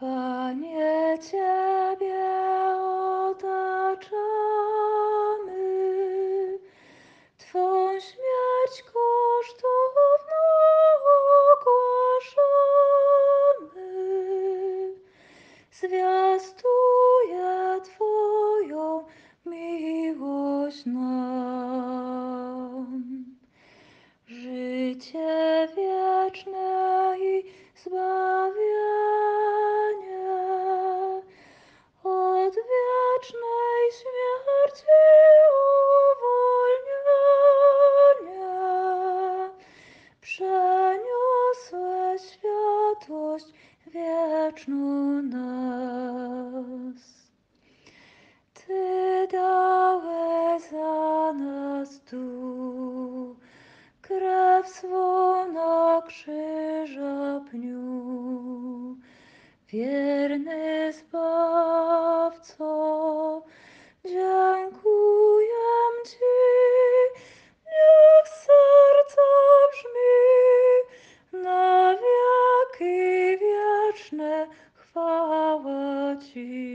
Panie, Ciebie nas. Ty dałeś za nas tu krew swą na krzyża pniu. Wierny Zbawco, dziękuję. 去